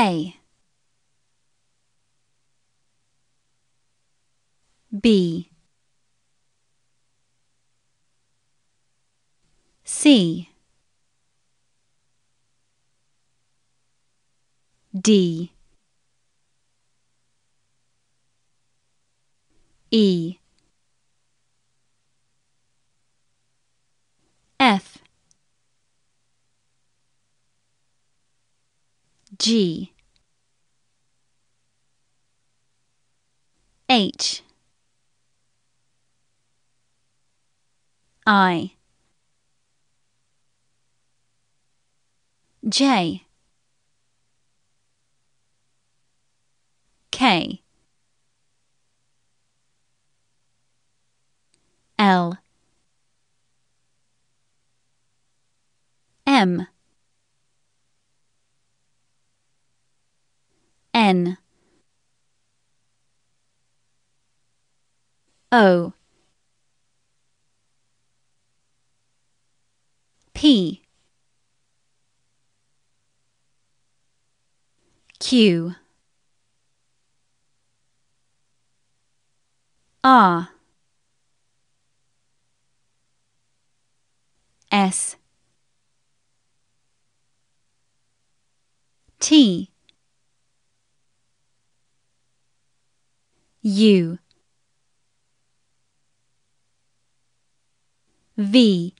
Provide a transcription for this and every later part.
A. B. C. D. E G. H. I. J. K. L. M N. O. P. Q. R. S. T U V.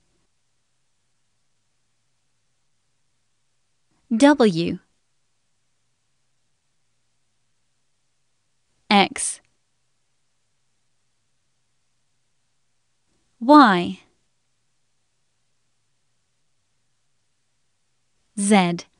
W. X. Y. Z